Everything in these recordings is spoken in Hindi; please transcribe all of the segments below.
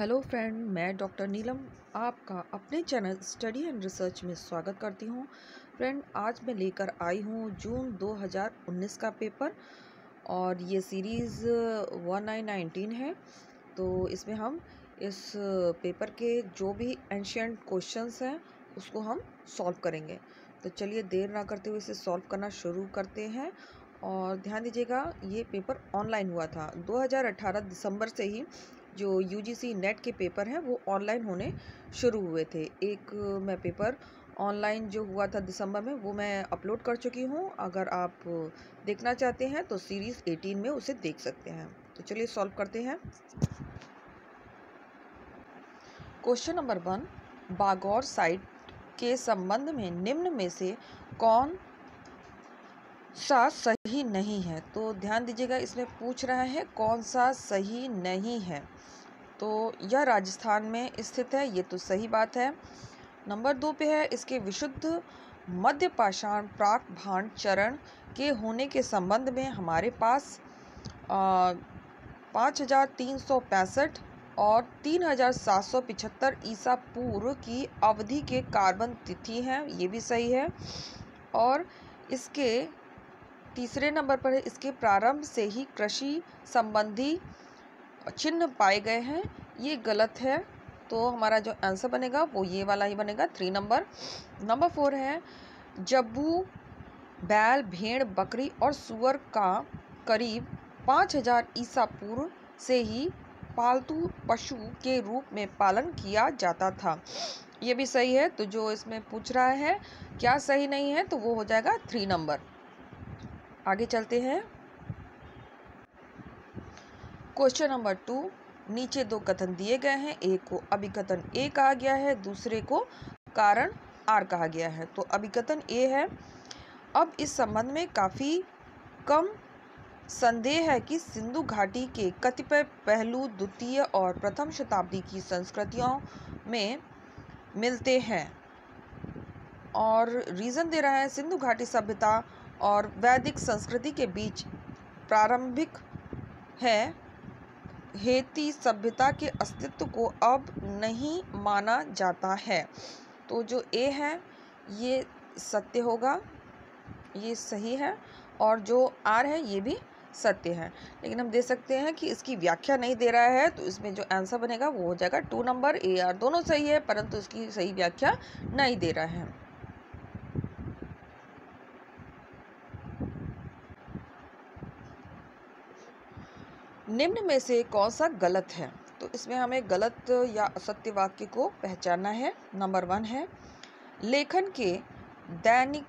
हेलो फ्रेंड, मैं डॉक्टर नीलम आपका अपने चैनल स्टडी एंड रिसर्च में स्वागत करती हूँ। फ्रेंड, आज मैं लेकर आई हूँ जून 2019 का पेपर और ये सीरीज़ वन नाइन नाइनटीन है। तो इसमें हम इस पेपर के जो भी एंशियंट क्वेश्चंस हैं, उसको हम सॉल्व करेंगे। तो चलिए देर ना करते हुए इसे सॉल्व करना शुरू करते हैं और ध्यान दीजिएगा, ये पेपर ऑनलाइन हुआ था। 2018 दिसंबर से ही जो यूजीसी नेट के पेपर हैं, वो ऑनलाइन होने शुरू हुए थे। एक मैं पेपर ऑनलाइन जो हुआ था दिसंबर में, वो मैं अपलोड कर चुकी हूँ। अगर आप देखना चाहते हैं तो सीरीज़ 18 में उसे देख सकते हैं। तो चलिए सॉल्व करते हैं। Question number one Bagore site के संबंध में निम्न में से कौन सा सही नहीं है? तो ध्यान दीजिएगा, इसमें पूछ रहा है, कौन सा सही नहीं है? तो यह राजस्थान में स्थित है, ये तो सही बात है। नंबर दो पे है, इसके विशुद्ध मध्य पाषाण प्राक भांड चरण के होने के संबंध में हमारे पास पाँच हज़ार तीन सौ पैंसठ और तीन हज़ार सात सौ पिछहत्तर ईसा पूर्व की अवधि के कार्बन तिथि हैं, ये भी सही है। और इसके तीसरे नंबर पर है, इसके प्रारंभ से ही कृषि संबंधी चिन्ह पाए गए हैं। ये गलत है। तो हमारा जो आंसर बनेगा वो ये वाला ही बनेगा थ्री नंबर नंबर फोर है, जब्बू, बैल, भेड़, बकरी और सुअर का करीब पाँच हज़ार ईसा पूर्व से ही पालतू पशु के रूप में पालन किया जाता था। ये भी सही है तो जो इसमें पूछ रहा है, क्या सही नहीं है तो वो हो जाएगा थ्री नंबर आगे चलते हैं। क्वेश्चन नंबर टू नीचे दो कथन दिए गए हैं, एक को अभिकथन ए कहा गया है, दूसरे को कारण आर कहा गया है। तो अभिकथन ए है। अब इस संबंध में काफ़ी कम संदेह है कि सिंधु घाटी के कतिपय पहलू द्वितीय और प्रथम शताब्दी की संस्कृतियों में मिलते हैं और रीज़न दे रहा है, सिंधु घाटी सभ्यता और वैदिक संस्कृति के बीच प्रारंभिक है। हेती सभ्यता के अस्तित्व को अब नहीं माना जाता है। तो जो ए है, ये सत्य होगा, ये सही है, और जो आर है, ये भी सत्य है। लेकिन हम दे सकते हैं कि इसकी व्याख्या नहीं दे रहा है तो इसमें जो आंसर बनेगा वो हो जाएगा टू नंबर, ए आर दोनों सही है, परंतु इसकी सही व्याख्या नहीं दे रहा है। निम्न में से कौन सा गलत है? तो इसमें हमें गलत या असत्य वाक्य को पहचानना है। नंबर वन है, लेखन के दैनिक,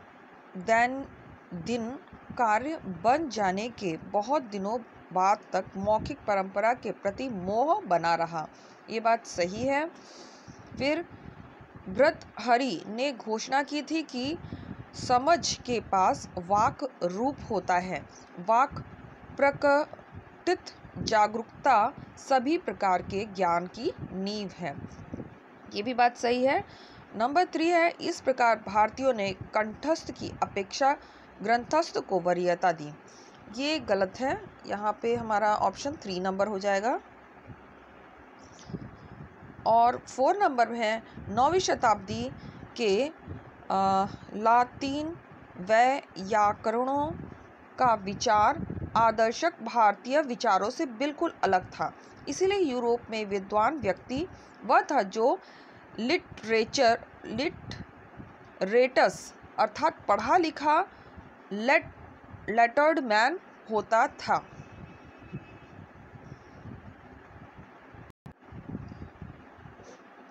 दैन, दिन कार्य बन जाने के बहुत दिनों बाद तक मौखिक परंपरा के प्रति मोह बना रहा। ये बात सही है। फिर व्रत हरि ने घोषणा की थी कि समझ के पास वाक रूप होता है। वाक प्रकटित जागरूकता सभी प्रकार के ज्ञान की नींव है। ये भी बात सही है। नंबर थ्री है इस प्रकार भारतीयों ने कंठस्थ की अपेक्षा ग्रंथस्थ को वरीयता दी। ये गलत है। यहाँ पे हमारा ऑप्शन थ्री नंबर हो जाएगा। और फोर नंबर है नौवीं शताब्दी के आ, लातीन व्याकरणों का विचार आदर्शक भारतीय विचारों से बिल्कुल अलग था। इसीलिए यूरोप में विद्वान व्यक्ति वह था जो लिटरेचर, लिटरेटस अर्थात पढ़ा लिखा लेट, लेटर्ड मैन होता था।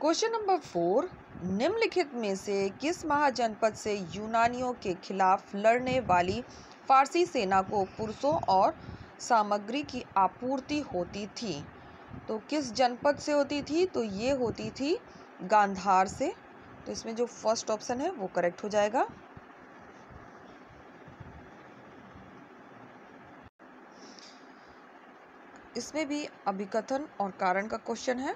क्वेश्चन नंबर फोर, निम्नलिखित में से किस महाजनपद से यूनानियों के खिलाफ लड़ने वाली फारसी सेना को पुरुषों और सामग्री की आपूर्ति होती थी। तो किस जनपद से होती थी? तो ये होती थी गांधार से। तो इसमें जो फ़र्स्ट ऑप्शन है, वो करेक्ट हो जाएगा। इसमें भी अभिकथन और कारण का क्वेश्चन है।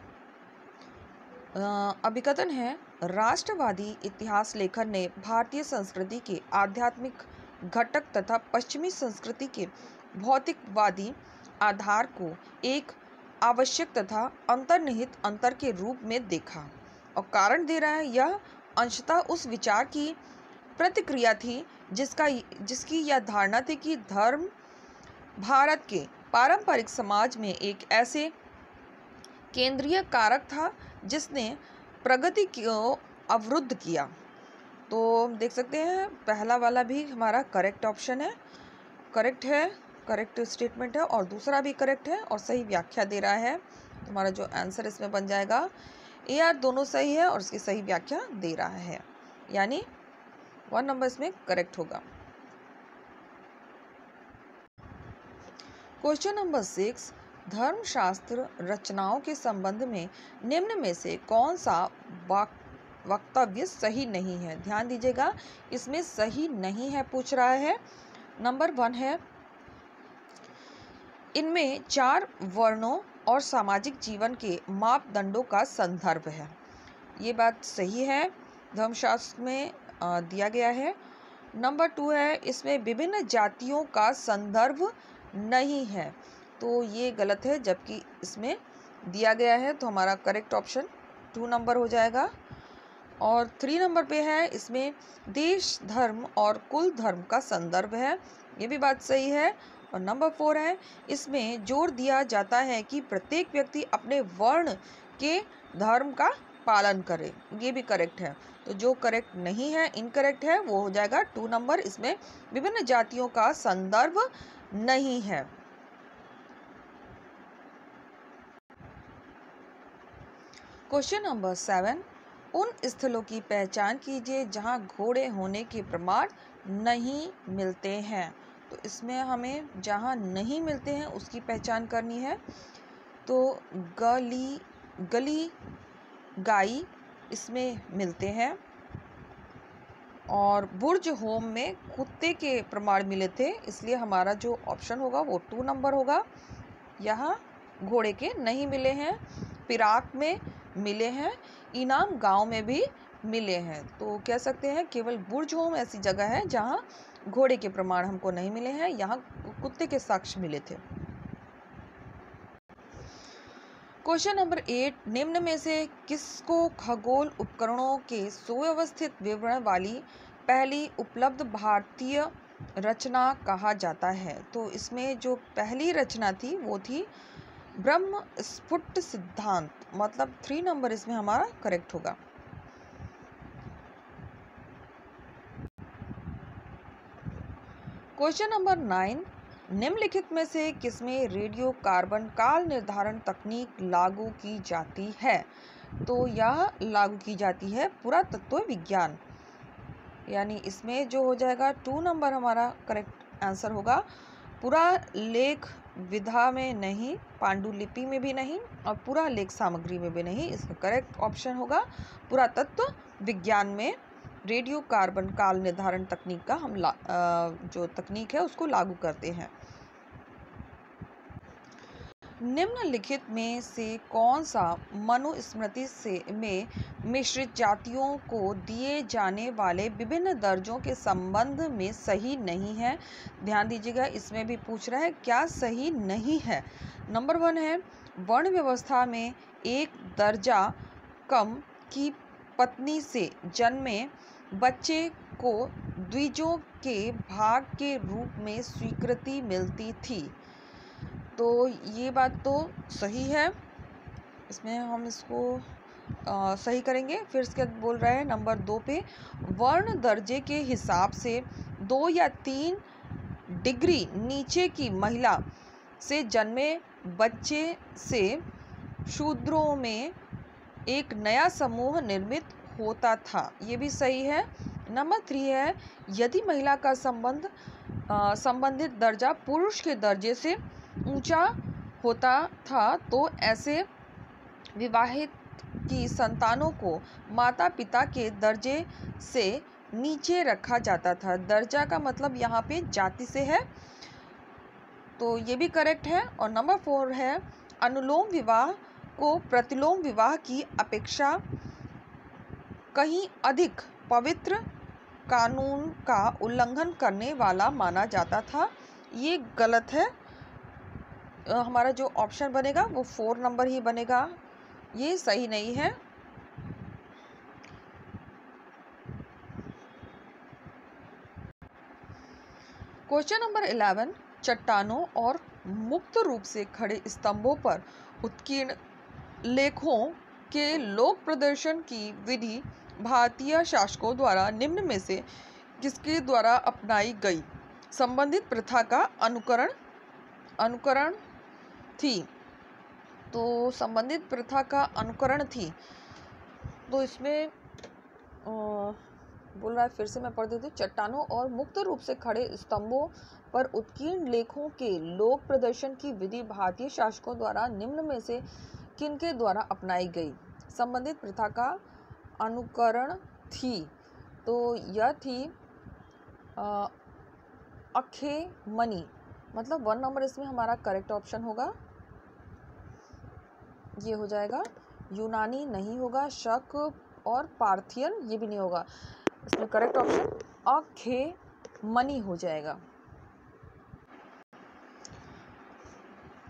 अभिकथन है, राष्ट्रवादी इतिहास लेखन ने भारतीय संस्कृति के आध्यात्मिक घटक तथा पश्चिमी संस्कृति के भौतिकवादी आधार को एक आवश्यक तथा अंतर्निहित अंतर के रूप में देखा और कारण दे रहा है यह अंशतः उस विचार की प्रतिक्रिया थी जिसका जिसकी यह धारणा थी कि धर्म भारत के पारंपरिक समाज में एक ऐसे केंद्रीय कारक था जिसने प्रगति को अवरुद्ध किया। तो देख सकते हैं, पहला वाला भी हमारा करेक्ट ऑप्शन है। करेक्ट है करेक्ट स्टेटमेंट है और दूसरा भी करेक्ट है और सही व्याख्या दे रहा है। हमारा जो आंसर इसमें बन जाएगा, ए आर दोनों सही है और उसकी सही व्याख्या दे रहा है। यानी वन नंबर इसमें करेक्ट होगा। क्वेश्चन नंबर सिक्स धर्मशास्त्र रचनाओं के संबंध में निम्न में से कौन सा वक्तव्य सही नहीं है। ध्यान दीजिएगा, इसमें सही नहीं है पूछ रहा है। नंबर वन है, इनमें चार वर्णों और सामाजिक जीवन के मापदंडों का संदर्भ है। ये बात सही है, धर्मशास्त्र में दिया गया है। नंबर टू है, इसमें विभिन्न जातियों का संदर्भ नहीं है। तो ये गलत है, जबकि इसमें दिया गया है तो हमारा करेक्ट ऑप्शन टू नंबर हो जाएगा। और थ्री नंबर पे है, इसमें देश, धर्म और कुल धर्म का संदर्भ है। ये भी बात सही है। और नंबर फोर है, इसमें ज़ोर दिया जाता है कि प्रत्येक व्यक्ति अपने वर्ण के धर्म का पालन करे। ये भी करेक्ट है। तो जो करेक्ट नहीं है इनकरेक्ट है, वो हो जाएगा टू नंबर इसमें विभिन्न जातियों का संदर्भ नहीं है। क्वेश्चन नंबर सेवन उन स्थलों की पहचान कीजिए जहाँ घोड़े होने के प्रमाण नहीं मिलते हैं। तो इसमें हमें जहाँ नहीं मिलते हैं, उसकी पहचान करनी है। तो गली गली गाई इसमें मिलते हैं। और बुर्ज होम में कुत्ते के प्रमाण मिले थे, इसलिए हमारा जो ऑप्शन होगा वो टू नंबर होगा। यहाँ घोड़े के नहीं मिले हैं। पिराक में मिले हैं, इनाम गाँव में भी मिले हैं। तो कह सकते हैं, केवल बुर्ज होम ऐसी जगह है जहाँ घोड़े के प्रमाण हमको नहीं मिले हैं, यहाँ कुत्ते के साक्ष्य मिले थे। क्वेश्चन नंबर एट, निम्न में से किसको खगोल उपकरणों के सुव्यवस्थित विवरण वाली पहली उपलब्ध भारतीय रचना कहा जाता है? तो इसमें जो पहली रचना थी, वो थी ब्रह्म स्फुट सिद्धांत मतलब थ्री नंबर इसमें हमारा करेक्ट होगा। क्वेश्चन नंबर नाइन निम्नलिखित में से किसमें रेडियो कार्बन काल निर्धारण तकनीक लागू की जाती है? तो यह लागू की जाती है पुरातत्व विज्ञान। यानी इसमें जो हो जाएगा टू नंबर हमारा करेक्ट आंसर होगा। पूरा लेख विधा में नहीं, पांडुलिपि में भी नहीं और पूरा लेख सामग्री में भी नहीं। इसका करेक्ट ऑप्शन होगा। पुरातत्व विज्ञान में रेडियो कार्बन काल निर्धारण तकनीक का हम जो तकनीक है, उसको लागू करते हैं। निम्नलिखित में से कौन सा मनुस्मृति से, में मिश्रित जातियों को दिए जाने वाले विभिन्न दर्जों के संबंध में सही नहीं है? ध्यान दीजिएगा, इसमें भी पूछ रहा है, क्या सही नहीं है? नंबर वन है, वर्ण व्यवस्था में एक दर्जा कम की पत्नी से जन्मे बच्चे को द्विजों के भाग के रूप में स्वीकृति मिलती थी। तो ये बात तो सही है। इसमें हम इसको आ, सही करेंगे। फिर इसके बोल रहा है नंबर दो पे वर्ण दर्जे के हिसाब से दो या तीन डिग्री नीचे की महिला से जन्मे बच्चे से शूद्रों में एक नया समूह निर्मित होता था। ये भी सही है। नंबर थ्री है यदि महिला का संबंध संबंधित दर्जा पुरुष के दर्जे से ऊँचा होता था तो ऐसे विवाहित की संतानों को माता पिता के दर्जे से नीचे रखा जाता था। दर्जा का मतलब यहाँ पे जाति से है। तो ये भी करेक्ट है। और नंबर फोर है, अनुलोम विवाह को प्रतिलोम विवाह की अपेक्षा कहीं अधिक पवित्र कानून का उल्लंघन करने वाला माना जाता था। ये गलत है। हमारा जो ऑप्शन बनेगा, वो फोर नंबर ही बनेगा। ये सही नहीं है। क्वेश्चन नंबर इलेवन चट्टानों और मुक्त रूप से खड़े स्तंभों पर उत्कीर्ण लेखों के लोक प्रदर्शन की विधि भारतीय शासकों द्वारा निम्न में से किसके द्वारा अपनाई गई? संबंधित प्रथा का अनुकरण अनुकरण थी। तो संबंधित प्रथा का अनुकरण थी। तो इसमें बोल रहा है, फिर से मैं पढ़ देती हूँ। चट्टानों और मुक्त रूप से खड़े स्तंभों पर उत्कीर्ण लेखों के लोक प्रदर्शन की विधि भारतीय शासकों द्वारा निम्न में से किनके द्वारा अपनाई गई? संबंधित प्रथा का अनुकरण थी। तो यह थी अखे मनी मतलब वन नंबर इसमें हमारा करेक्ट ऑप्शन होगा। ये हो जाएगा। यूनानी नहीं होगा, शक और पार्थियन ये भी नहीं होगा। इसमें करेक्ट ऑप्शन अखे मनी हो जाएगा।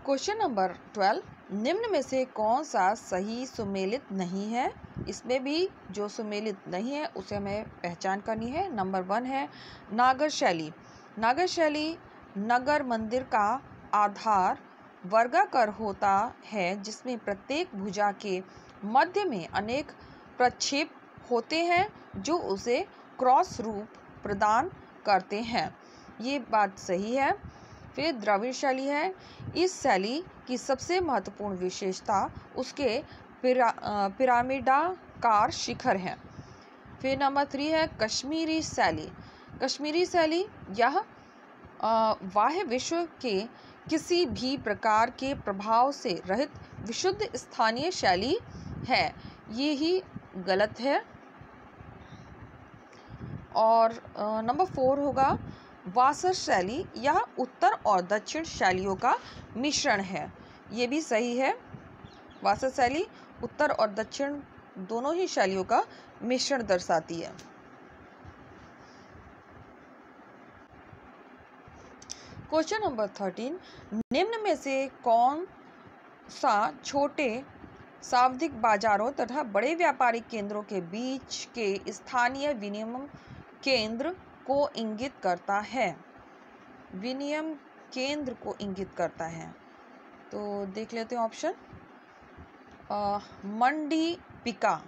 क्वेश्चन नंबर ट्वेल्व निम्न में से कौन सा सही सुमेलित नहीं है? इसमें भी जो सुमेलित नहीं है, उसे हमें पहचान करनी है। नंबर वन है नागर शैली। नागर शैली नगर मंदिर का आधार वर्गाकर होता है जिसमें प्रत्येक भुजा के मध्य में अनेक प्रक्षेप होते हैं जो उसे क्रॉस रूप प्रदान करते हैं। ये बात सही है। फिर द्रविड़ शैली है। इस शैली की सबसे महत्वपूर्ण विशेषता उसके पिरा, पिरामिडाकार शिखर हैं। फिर नंबर थ्री है कश्मीरी शैली। कश्मीरी शैली यह वाह्य विश्व के किसी भी प्रकार के प्रभाव से रहित विशुद्ध स्थानीय शैली है। ये ही गलत है। और नंबर फोर होगा, वासर शैली यह उत्तर और दक्षिण शैलियों का मिश्रण है। ये भी सही है। वासर शैली उत्तर और दक्षिण दोनों ही शैलियों का मिश्रण दर्शाती है। क्वेश्चन नंबर थर्टीन निम्न में से कौन सा छोटे सावधिक बाजारों तथा बड़े व्यापारिक केंद्रों के बीच के स्थानीय विनियम केंद्र को इंगित करता है? विनियम केंद्र को इंगित करता है। तो देख लेते हैं ऑप्शन मंडी पिका।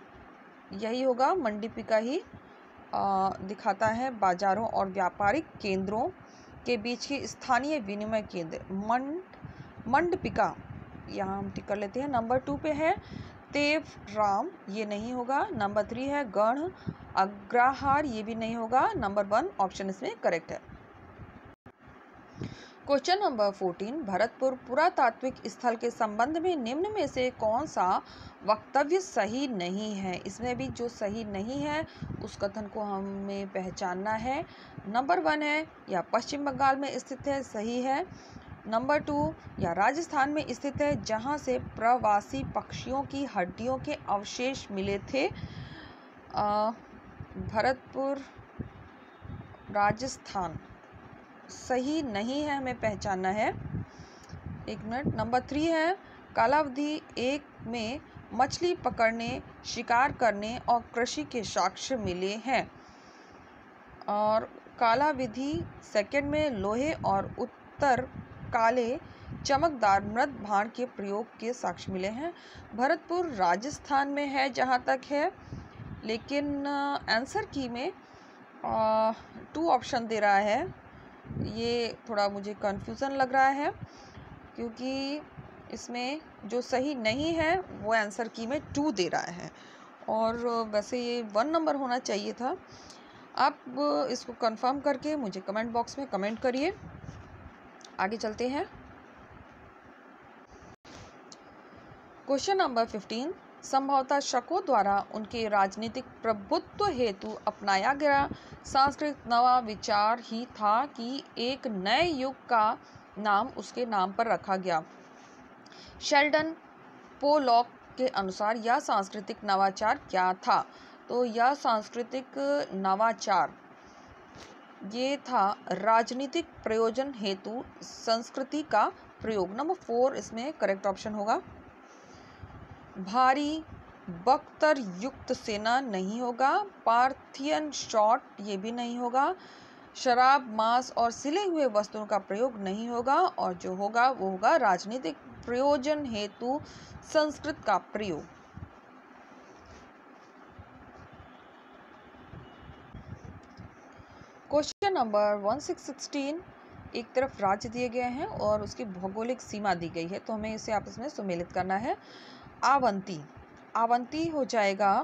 यही होगा मंडी पिका ही आ, दिखाता है बाजारों और व्यापारिक केंद्रों के बीच के स्थानीय विनिमय केंद्र, मंड, मंडपिका, यहाँ हम टिक कर लेते हैं। नंबर टू पे है तेव राम ये नहीं होगा। नंबर थ्री है गण, अग्राहार, ये भी नहीं होगा। नंबर वन ऑप्शन इसमें करेक्ट है। क्वेश्चन नंबर फोर्टीन, भरतपुर पुरातात्विक स्थल के संबंध में निम्न में से कौन सा वक्तव्य सही नहीं है? इसमें भी जो सही नहीं है, उस कथन को हमें पहचानना है। नंबर वन है, या पश्चिम बंगाल में स्थित है, सही है। नंबर टू, या राजस्थान में स्थित है, जहाँ से प्रवासी पक्षियों की हड्डियों के अवशेष मिले थे। भरतपुर, राजस्थान। सही नहीं है, हमें पहचानना है। एक मिनट, नंबर थ्री है, कालावधि एक में मछली पकड़ने, शिकार करने और कृषि के साक्ष्य मिले हैं। और काला विधि सेकेंड में लोहे और उत्तर काले चमकदार मृद भाण के प्रयोग के साक्ष्य मिले हैं। भरतपुर राजस्थान में है, जहाँ तक है, लेकिन आंसर की में टू ऑप्शन दे रहा है। ये थोड़ा मुझे कंफ्यूजन लग रहा है, क्योंकि इसमें जो सही नहीं है, वो आंसर की में टू दे रहा है। और वैसे ये वन नंबर होना चाहिए था। आप इसको कंफर्म करके मुझे कमेंट बॉक्स में कमेंट करिए। आगे चलते हैं। क्वेश्चन नंबर फिफ्टीन संभवतः शकों द्वारा उनके राजनीतिक प्रभुत्व हेतु अपनाया गया। सांस्कृतिक नवा विचार ही था कि एक नए युग का नाम उसके नाम पर रखा गया। शेल्डन पोलॉक के अनुसार यह सांस्कृतिक नवाचार क्या था? तो यह सांस्कृतिक नवाचार ये था राजनीतिक प्रयोजन हेतु संस्कृति का प्रयोग। नंबर फोर, इसमें करेक्ट ऑप्शन होगा। भारी बख्तर युक्त सेना नहीं होगा, पार्थियन शॉट ये भी नहीं होगा, शराब, मांस और सिले हुए वस्तुओं का प्रयोग नहीं होगा और जो होगा वो होगा राजनीतिक प्रयोजन हेतु संस्कृत का प्रयोग। क्वेश्चन नंबर 1616 एक तरफ़ राज्य दिए गए हैं और उसकी भौगोलिक सीमा दी गई है तो हमें इसे आपस में सुमेलित करना है। आवंती। आवंती हो जाएगा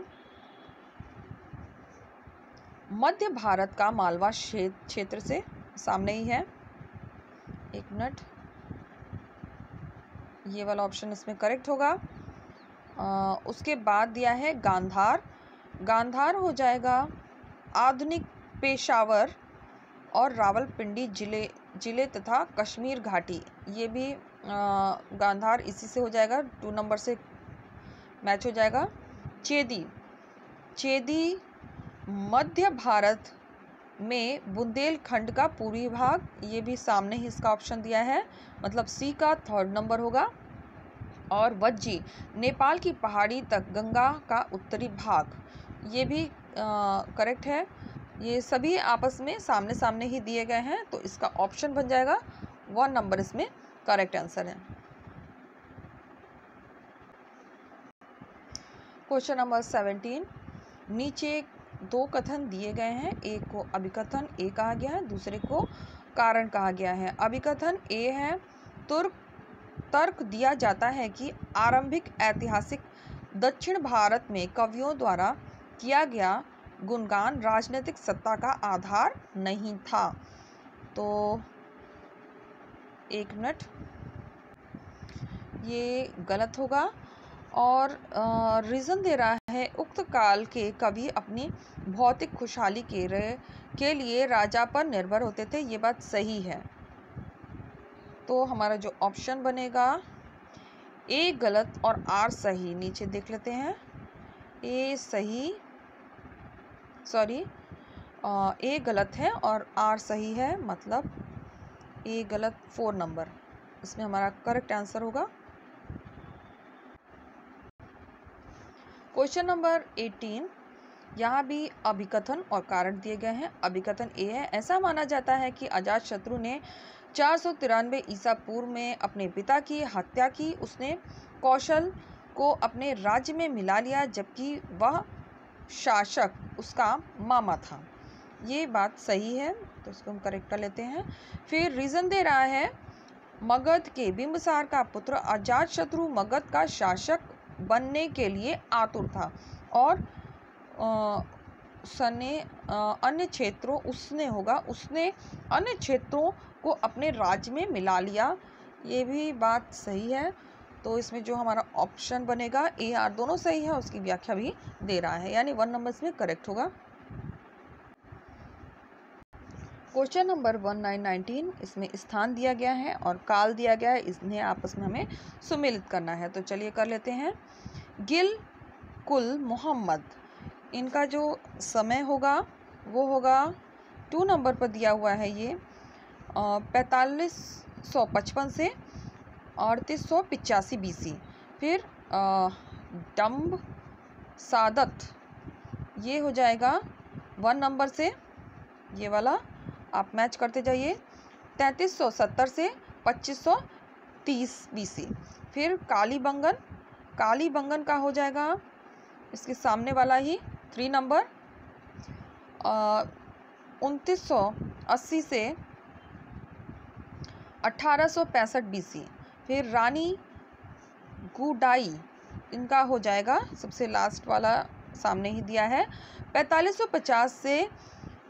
मध्य भारत का मालवा क्षेत्र से। सामने ही है। एक मिनट। ये वाला ऑप्शन इसमें करेक्ट होगा। आ, उसके बाद दिया है गांधार। गांधार हो जाएगा आधुनिक पेशावर और रावलपिंडी ज़िले ज़िले तथा कश्मीर घाटी। ये भी आ, गांधार इसी से हो जाएगा। टू नंबर से मैच हो जाएगा। चेदी चेदी मध्य भारत में बुंदेलखंड का पूर्वी भाग, ये भी सामने ही इसका ऑप्शन दिया है। मतलब सी का थर्ड नंबर होगा। और वज्जी, नेपाल की पहाड़ी तक गंगा का उत्तरी भाग, ये भी करेक्ट है। ये सभी आपस में सामने सामने ही दिए गए हैं तो इसका ऑप्शन बन जाएगा। वन नंबर इसमें करेक्ट आंसर है। क्वेश्चन नंबर सेवेंटीन नीचे दो कथन दिए गए हैं। एक को अभिकथन ए कहा गया है। दूसरे को कारण कहा गया है। अभिकथन ए है तुर्क तर्क दिया जाता है कि आरंभिक ऐतिहासिक दक्षिण भारत में कवियों द्वारा किया गया गुणगान राजनीतिक सत्ता का आधार नहीं था। तो एक मिनट। ये गलत होगा। और रीज़न दे रहा है उक्त काल के कवि अपनी भौतिक खुशहाली के रहे के लिए राजा पर निर्भर होते थे, ये बात सही है। तो हमारा जो ऑप्शन बनेगा, ए गलत और आर सही, नीचे देख लेते हैं। ए सही सॉरी ए गलत है और आर सही है मतलब ए गलत फोर नंबर इसमें हमारा करेक्ट आंसर होगा। क्वेश्चन नंबर एटीन यहाँ भी अभिकथन और कारण दिए गए हैं। अभिकथन ए है, ऐसा माना जाता है कि अजात शत्रु ने चार सौ तिरानवे ईसा पूर्व में अपने पिता की हत्या की। उसने कौशल को अपने राज्य में मिला लिया, जबकि वह शासक, उसका मामा था। ये बात सही है तो इसको हम करेक्ट कर लेते हैं। फिर रीज़न दे रहा है, मगध के बिंबसार का पुत्र अजात शत्रु मगध का शासक बनने के लिए आतुर था और सने अन्य क्षेत्रों उसने होगा, उसने अन्य क्षेत्रों को अपने राज्य में मिला लिया। ये भी बात सही है। तो इसमें जो हमारा ऑप्शन बनेगा ए आर दोनों सही है, उसकी व्याख्या भी दे रहा है। यानी वन नंबर इसमें करेक्ट होगा। Question number one nine nineteen इसमें स्थान दिया गया है और काल दिया गया है इन्हें आपस में हमें सुमिलित करना है। तो चलिए कर लेते हैं। गिल कुल मोहम्मद, इनका जो समय होगा, वो होगा टू नंबर पर दिया हुआ है ये पैंतालीस सौ पचपन से अड़तीस सौ पिचासी बी सी फिर डम्ब सादत, ये हो जाएगा वन नंबर से, ये वाला आप मैच करते जाइए। तैंतीस सौ सत्तर से पच्चीस सौ तीस बी सी फिर काली बंगन काली बंगन का हो जाएगा इसके सामने वाला ही थ्री नंबर उनतीस सौ अट्ठारह सौ पैंसठ बी सी फिर रानी गुडाई, इनका हो जाएगा सबसे लास्ट वाला सामने ही दिया है। पैंतालीस सौ पचास से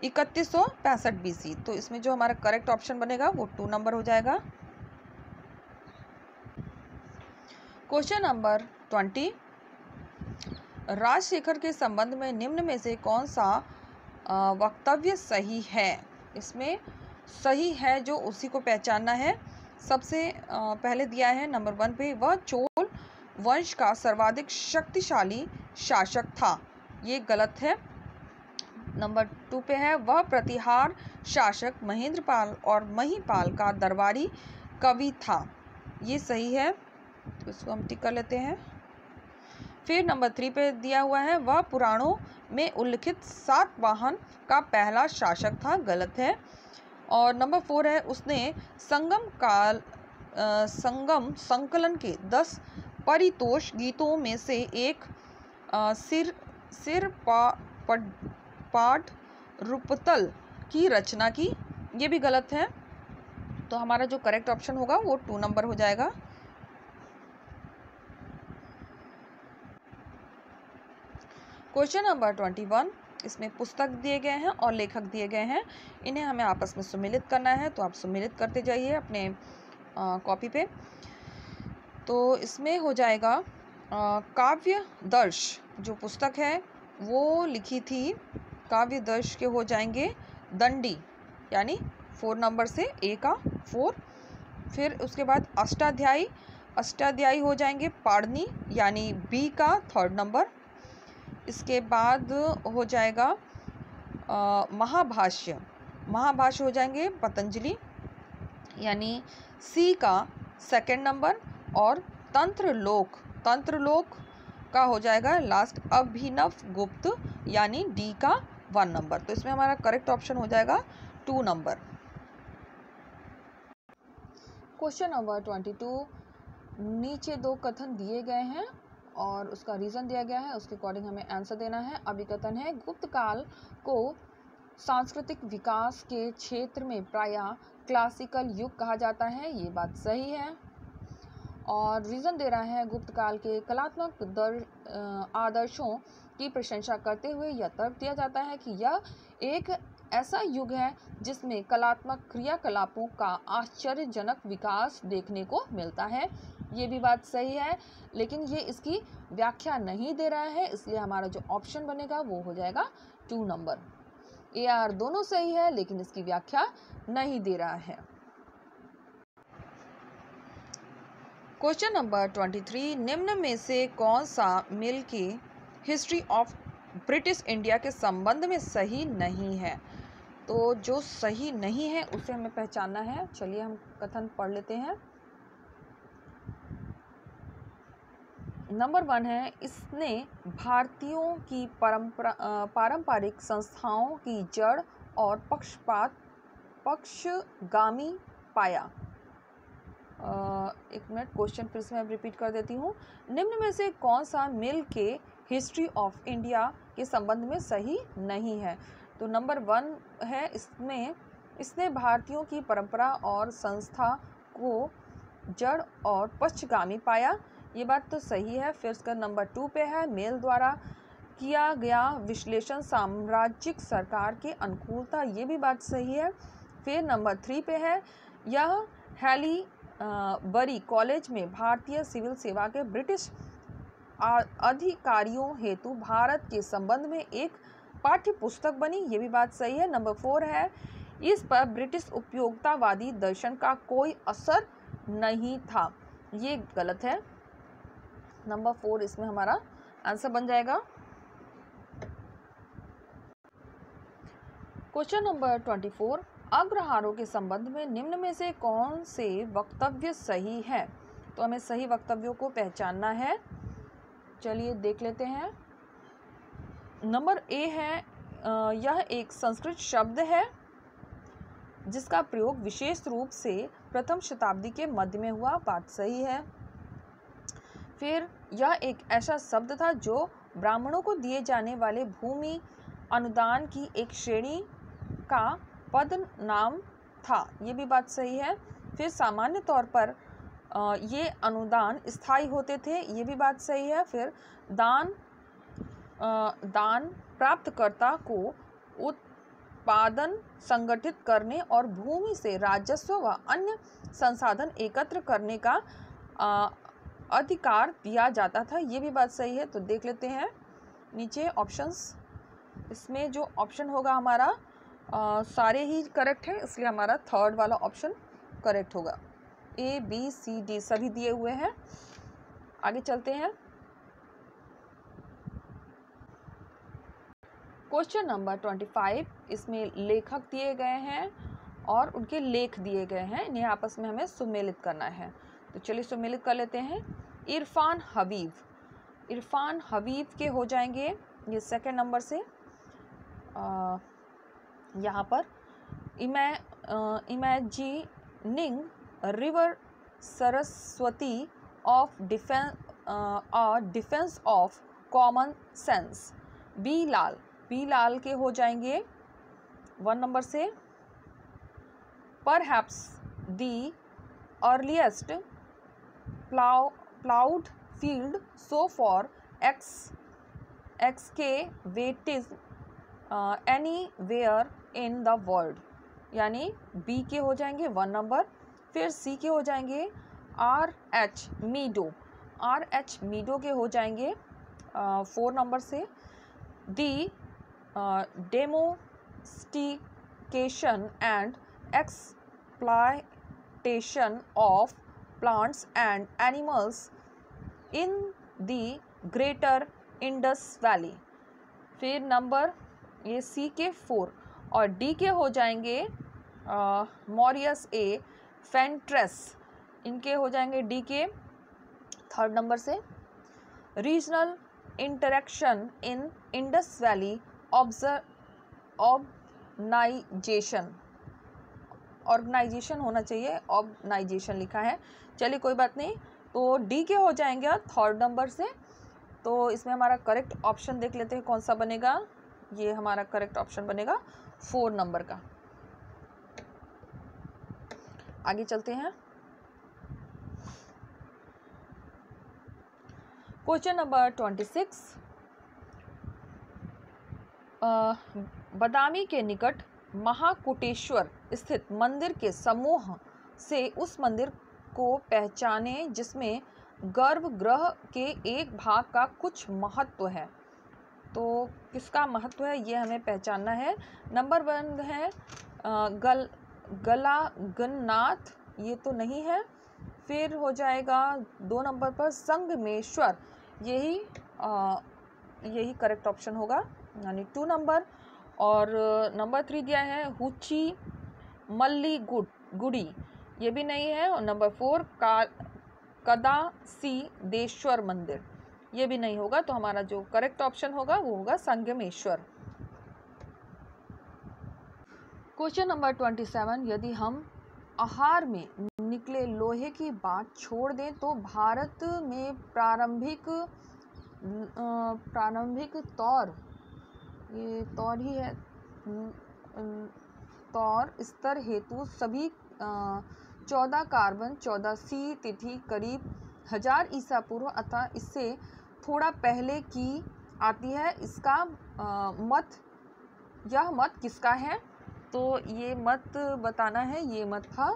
इकतीस सौ पैंसठ बी सी तो इसमें जो हमारा करेक्ट ऑप्शन बनेगा, वो टू नंबर हो जाएगा। क्वेश्चन नंबर ट्वेंटी राजशेखर के संबंध में निम्न में से कौन सा वक्तव्य सही है? इसमें सही है जो उसी को पहचानना है। सबसे पहले दिया है नंबर वन पे, वह चोल वंश का सर्वाधिक शक्तिशाली शासक था। ये गलत है। नंबर टू पे है। वह प्रतिहार शासक महेंद्रपाल और महीपाल का दरबारी कवि था। ये सही है तो इसको हम टिक कर लेते हैं। फिर नंबर थ्री पे दिया हुआ है। वह पुराणों में उल्लिखित सात वाहन का पहला शासक था गलत है। और नंबर फोर है उसने संगम काल आ, संगम संकलन के दस परितोष गीतों में से एक आ, सिर सिर पा पड, पाठ रुपतल की रचना की, ये भी गलत है। तो हमारा जो करेक्ट ऑप्शन होगा, वो टू नंबर हो जाएगा। क्वेश्चन नंबर ट्वेंटी वन इसमें पुस्तक दिए गए हैं और लेखक दिए गए हैं। इन्हें हमें आपस में सुमिलित करना है तो आप सुमिलित करते जाइए अपने कॉपी पे। तो इसमें हो जाएगा काव्य दर्श जो पुस्तक है, वो लिखी थी काव्य दर्श के हो जाएँगे दंडी, यानी फोर नंबर से ए का फोर। फिर उसके बाद अष्टाध्यायी अष्टाध्यायी हो जाएँगे पाड़नी यानी बी का थर्ड नंबर इसके बाद हो जाएगा महाभाष्य। महाभाष्य हो जाएँगे पतंजलि, यानी सी का सेकंड नंबर और तंत्र लोक तंत्र लोक का हो जाएगा लास्ट अभिनव गुप्त, यानी डी का वन नंबर। तो इसमें हमारा करेक्ट ऑप्शन हो जाएगा two number question number twenty two नीचे दो कथन दिए गए हैं और उसका रीज़न दिया गया है, उसके अकॉर्डिंग हमें आंसर देना है। अभी कथन है, गुप्त काल को सांस्कृतिक विकास के क्षेत्र में प्राय क्लासिकल युग कहा जाता है। ये बात सही है। और रीज़न दे रहा है गुप्त काल के कलात्मक दर आदर्शों की प्रशंसा करते हुए यह तर्क दिया जाता है कि यह एक ऐसा युग है जिसमें कलात्मक क्रियाकलापों का आश्चर्यजनक विकास देखने को मिलता है। ये भी बात सही है, लेकिन ये इसकी व्याख्या नहीं दे रहा है, इसलिए हमारा जो ऑप्शन बनेगा वो हो जाएगा टू नंबर ए आर दोनों सही है, लेकिन इसकी व्याख्या नहीं दे रहा है। क्वेश्चन नंबर ट्वेंटी थ्री, निम्न में से कौन सा मिल की हिस्ट्री ऑफ़ ब्रिटिश इंडिया के संबंध में सही नहीं है? तो जो सही नहीं है, उसे हमें पहचानना है। चलिए हम कथन पढ़ लेते हैं। नंबर वन है, इसने भारतीयों की परंपरा पारंपरिक संस्थाओं की जड़ और पक्षपात, पक्षगामी पाया। एक मिनट क्वेश्चन फिर से मैं रिपीट कर देती हूँ। निम्न में से कौन सा मिल के हिस्ट्री ऑफ़ इंडिया के संबंध में सही नहीं है? तो नंबर वन है इसमें, इसने भारतीयों की परंपरा और संस्था को जड़ और पक्षगामी पाया। ये बात तो सही है, फिर इसका नंबर टू पे है, मेल द्वारा किया गया विश्लेषण साम्राज्यिक सरकार के अनुकूलता, ये भी बात सही है। फिर नंबर थ्री पे है, यह हैली बरी कॉलेज में भारतीय सिविल सेवा के ब्रिटिश अधिकारियों हेतु भारत के संबंध में एक पाठ्य पुस्तक बनी। ये भी बात सही है। नंबर फोर है, इस पर ब्रिटिश उपयोगितावादी दर्शन का कोई असर नहीं था। ये गलत है। नंबर फोर, इसमें हमारा आंसर बन जाएगा। क्वेश्चन नंबर ट्वेंटी फोर अग्रहारों के संबंध में निम्न में से कौन से वक्तव्य सही है? तो हमें सही वक्तव्यों को पहचानना है। चलिए देख लेते हैं। नंबर ए है यह एक संस्कृत शब्द है, जिसका प्रयोग विशेष रूप से प्रथम शताब्दी के मध्य में हुआ। बात सही है। फिर, यह एक ऐसा शब्द था जो ब्राह्मणों को दिए जाने वाले भूमि अनुदान की एक श्रेणी का पद नाम था। ये भी बात सही है। फिर सामान्य तौर पर ये अनुदान स्थायी होते थे, ये भी बात सही है। फिर दान दान प्राप्तकर्ता को उत्पादन संगठित करने और भूमि से राजस्व व अन्य संसाधन एकत्र करने का अधिकार दिया जाता था। ये भी बात सही है तो देख लेते हैं। नीचे ऑप्शंस इसमें जो ऑप्शन होगा हमारा आ, सारे ही करेक्ट हैं इसलिए हमारा थर्ड वाला ऑप्शन करेक्ट होगा। ए बी सी डी सभी दिए हुए हैं। आगे चलते हैं। क्वेश्चन नंबर ट्वेंटी फाइव इसमें लेखक दिए गए हैं और उनके लेख दिए गए हैं। इन्हें आपस में हमें सुमेलित करना है। तो चलिए सम्मिलित कर लेते हैं। इरफान हबीब इरफान हबीब के हो जाएँगे ये सेकंड नंबर से। यहाँ पर, इमै imagining river Saraswati of defence defence of common sense, B Lal. B Lal के हो जाएँगे वन नंबर से। Perhaps the earliest plough, ploughed field so far ex excavated anywhere in the world, यानी बी के हो जाएँगे वन नंबर फिर सी के हो जाएँगे R H Meadow. R H Meadow के हो जाएँगे फोर नंबर से। दी डेमोस्टिकेशन एंड exploitation ऑफ़ plants and animals in the greater Indus valley फिर नंबर ये सी के फोर और डी के हो जाएँगे मॉरियस ए, फेंट्रेस। इनके हो जाएँगे डी के, थर्ड नंबर से। Regional interaction in Indus valley ऑब्जर organisation organisation होना चाहिए ऑर्गनाइजेशन लिखा है। चलिए कोई बात नहीं तो डी के हो जाएँगे थर्ड नंबर से। तो इसमें हमारा करेक्ट ऑप्शन देख लेते हैं कौन सा बनेगा। ये हमारा करेक्ट ऑप्शन बनेगा। फोर नंबर का। आगे चलते हैं। Question number twenty six. Badami के निकट महाकुटेश्वर स्थित मंदिर के समूह से उस मंदिर को पहचाने जिसमें गर्भगृह के एक भाग का कुछ महत्व है। तो किसका महत्व है, ये हमें पहचानना है। नंबर वन है गल गला गन्नाथ ये तो नहीं है। फिर हो जाएगा दो नंबर पर, संगमेश्वर, यही यही करेक्ट ऑप्शन होगा, यानी टू नंबर और नंबर थ्री दिया है, हुची मल्ली गुड गुड़ी ये भी नहीं है। और नंबर फोर का कदा सी देश्वर मंदिर। ये भी नहीं होगा तो हमारा जो करेक्ट ऑप्शन होगा, वो होगा Sangameshwar. Question number twenty seven यदि हम आहार में निकले लोहे की बात छोड़ दें तो भारत में प्रारंभिक प्रारंभिक तौर, ये तौर ही है तौर, स्तर, हेतु, सभी चौदह कार्बन, चौदह सी तिथि, करीब हज़ार ईसा पूर्व, अतः इससे थोड़ा पहले की आती है। इसका आ, मत यह मत किसका है? तो ये मत बताना है ये मत था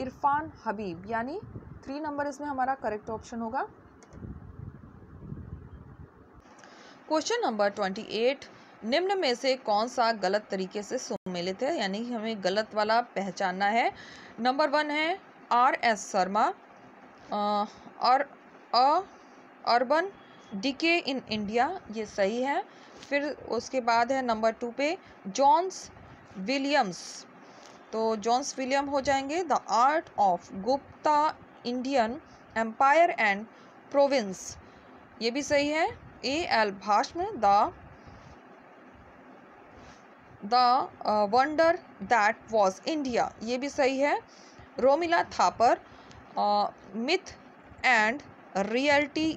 इरफान हबीब यानी थ्री नंबर इसमें हमारा करेक्ट ऑप्शन होगा। क्वेश्चन नंबर ट्वेंटी एट निम्न में से कौन सा गलत तरीके से सम्मिलित है? यानी हमें गलत वाला पहचानना है। नंबर वन है आर एस शर्मा और अ अर्बन डीके इन इंडिया, ये सही है। फिर उसके बाद है नंबर टू पे, जॉन्स विलियम्स। तो जॉन्स विलियम हो जाएँगे the art of Gupta Indian empire and province. ये भी सही है। A L Basham, the the wonder that was India. ये भी सही है। Romila Thapar myth and reality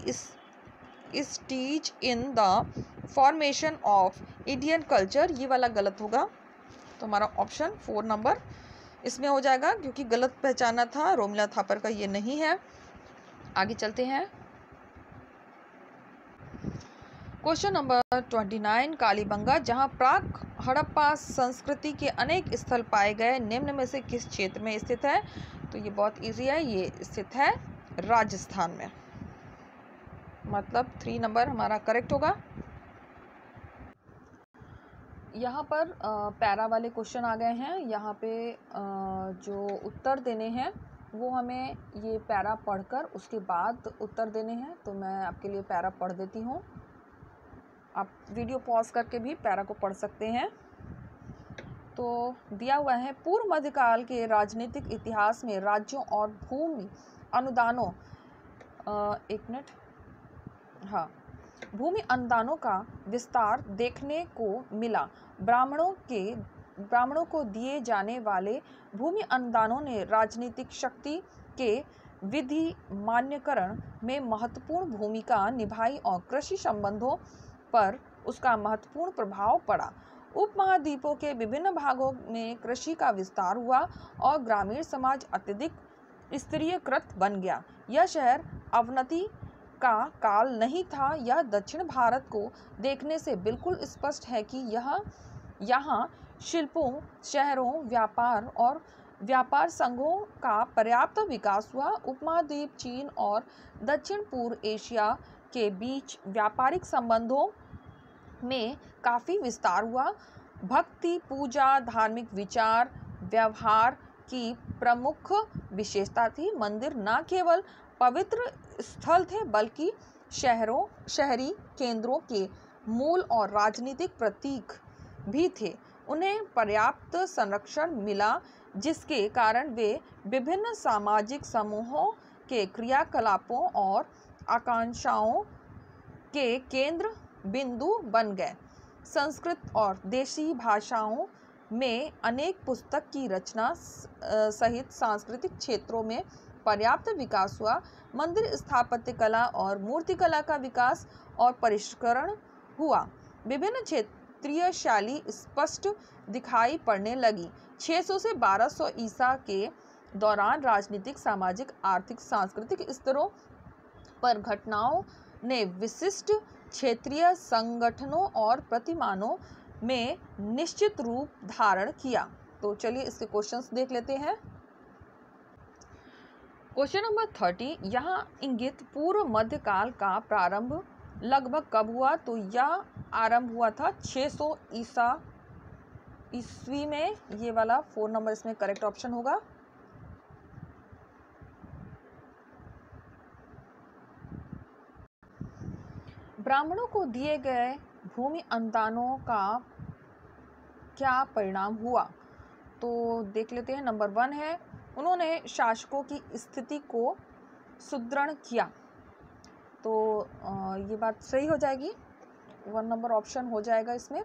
studies in the formation of Indian culture ये वाला गलत होगा। तो हमारा ऑप्शन फोर नंबर इसमें हो जाएगा, क्योंकि गलत पहचाना था, रोमिला थापर का ये नहीं है। आगे चलते हैं। Question number twenty nine Kalibangan, जहाँ प्राक हड़प्पा संस्कृति के अनेक स्थल पाए गए, निम्न में से किस क्षेत्र में स्थित है? तो ये बहुत इजी है, ये स्थित है राजस्थान में। मतलब थ्री नंबर हमारा करेक्ट होगा। यहाँ पर पैरा वाले क्वेश्चन आ गए हैं। यहाँ पे जो उत्तर देने हैं, वो हमें ये पैरा पढ़कर उसके बाद उत्तर देने हैं। तो मैं आपके लिए पैरा पढ़ देती हूँ। आप वीडियो पॉज करके भी पैरा को पढ़ सकते हैं। तो दिया हुआ है, पूर्व मध्यकाल के राजनीतिक इतिहास में राज्यों और भूमि अनुदानों एक मिनट। हाँ। भूमि अनुदानों का विस्तार देखने को मिला। ब्राह्मणों के, ब्राह्मणों को दिए जाने वाले भूमि अनुदानों ने राजनीतिक शक्ति के विधि मान्यकरण में महत्वपूर्ण भूमिका निभाई और कृषि संबंधों पर उसका महत्वपूर्ण प्रभाव पड़ा। उपमहाद्वीपों के विभिन्न भागों में कृषि का विस्तार हुआ और ग्रामीण समाज अत्यधिक स्त्रीयकृत बन गया। यह शहर अवनति का काल नहीं था, यह दक्षिण भारत को देखने से बिल्कुल स्पष्ट है कि यह यहाँ शिल्पों, शहरों, व्यापार और व्यापार संघों का पर्याप्त विकास हुआ। उपमहाद्वीप, चीन और दक्षिण पूर्व एशिया के बीच व्यापारिक संबंधों में काफ़ी विस्तार हुआ। भक्ति, पूजा, धार्मिक विचार, व्यवहार की प्रमुख विशेषता थी। मंदिर न केवल पवित्र स्थल थे, बल्कि शहरों, शहरी केंद्रों के मूल और राजनीतिक प्रतीक भी थे। उन्हें पर्याप्त संरक्षण मिला, जिसके कारण वे विभिन्न सामाजिक समूहों के क्रियाकलापों और आकांक्षाओं के केंद्र बिंदु बन गए। संस्कृत और देशी भाषाओं में अनेक पुस्तक की रचना सहित सांस्कृतिक क्षेत्रों में पर्याप्त विकास हुआ, मंदिर स्थापत्य कला और मूर्तिकला का विकास और परिष्करण हुआ। विभिन्न क्षेत्रीय शैली स्पष्ट दिखाई पड़ने लगी। 600 से 1200 ईसा के दौरान राजनीतिक, सामाजिक, आर्थिक, सांस्कृतिक स्तरों पर घटनाओं ने विशिष्ट क्षेत्रीय संगठनों और प्रतिमानों में निश्चित रूप धारण किया। तो चलिए इसके क्वेश्चंस देख लेते हैं। क्वेश्चन नंबर थर्टी यहाँ इंगित पूर्व मध्यकाल का प्रारंभ लगभग कब हुआ? तो यह आरंभ हुआ था 600 सौ ईसा ईस्वी में। ये वाला फोर नंबर इसमें करेक्ट ऑप्शन होगा। ब्राह्मणों को दिए गए भूमि अनुदानों का क्या परिणाम हुआ? तो देख लेते हैं, नंबर वन है उन्होंने शासकों की स्थिति को सुदृढ़ किया। तो ये बात सही हो जाएगी। वन नंबर ऑप्शन हो जाएगा इसमें।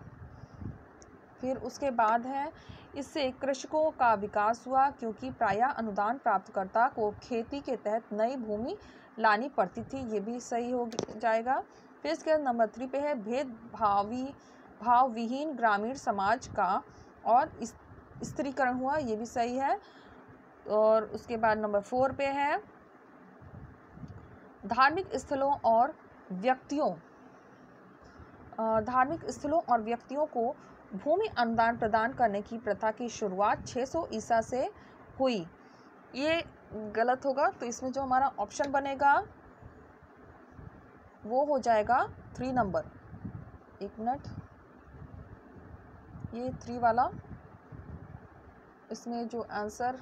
फिर उसके बाद है, इससे कृषकों का विकास हुआ क्योंकि प्रायः अनुदान प्राप्तकर्ता को खेती के तहत नई भूमि लानी पड़ती थी, ये भी सही हो जाएगा। फिर इसके बाद नंबर थ्री पे है, भेदभावी भाव विहीन ग्रामीण समाज का और स्त्रीकरण हुआ, ये भी सही है। और उसके बाद नंबर फोर पे है। धार्मिक स्थलों और व्यक्तियों धार्मिक स्थलों और व्यक्तियों को भूमि अनुदान प्रदान करने की प्रथा की शुरुआत 600 ईसा से हुई। ये गलत होगा तो इसमें जो हमारा ऑप्शन बनेगा, वो हो जाएगा थ्री नंबर एक मिनट ये थ्री वाला, इसमें जो आंसर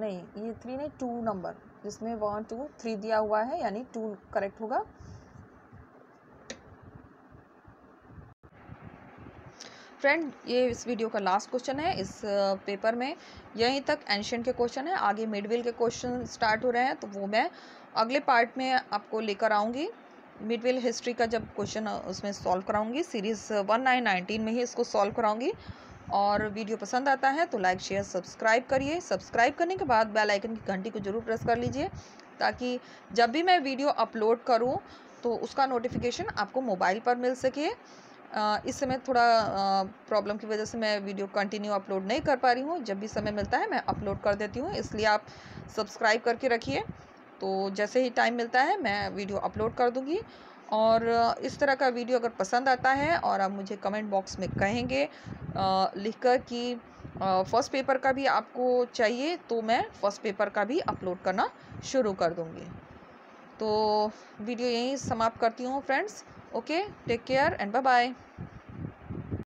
नहीं, ये थ्री नहीं टू नंबर जिसमें वन टू थ्री दिया हुआ है, यानी टू करेक्ट होगा। फ्रेंड ये इस वीडियो का लास्ट क्वेश्चन है। इस पेपर में यहीं तक एंशियन के क्वेश्चन है। आगे मिडविल के क्वेश्चन स्टार्ट हो रहे हैं तो वो मैं अगले पार्ट में आपको लेकर आऊँगी। मिडविल हिस्ट्री का जब क्वेश्चन उसमें सॉल्व कराऊँगी सीरीज़ वन नाइन नाइनटीन में ही इसको सॉल्व कराऊँगी। और वीडियो पसंद आता है तो लाइक, शेयर, सब्सक्राइब करिए। सब्सक्राइब करने के बाद बेल आइकन की घंटी को ज़रूर प्रेस कर लीजिए ताकि जब भी मैं वीडियो अपलोड करूँ तो उसका नोटिफिकेशन आपको मोबाइल पर मिल सके। इस समय थोड़ा प्रॉब्लम की वजह से मैं वीडियो कंटिन्यू अपलोड नहीं कर पा रही हूँ। जब भी समय मिलता है मैं अपलोड कर देती हूँ, इसलिए आप सब्सक्राइब करके रखिए। तो जैसे ही टाइम मिलता है मैं वीडियो अपलोड कर दूँगी। और इस तरह का वीडियो अगर पसंद आता है और आप मुझे कमेंट बॉक्स में कहेंगे लिख कर कि फ़र्स्ट पेपर का भी आपको चाहिए तो मैं फ़र्स्ट पेपर का भी अपलोड करना शुरू कर दूँगी। तो वीडियो यहीं समाप्त करती हूँ friends. Okay, take care and bye bye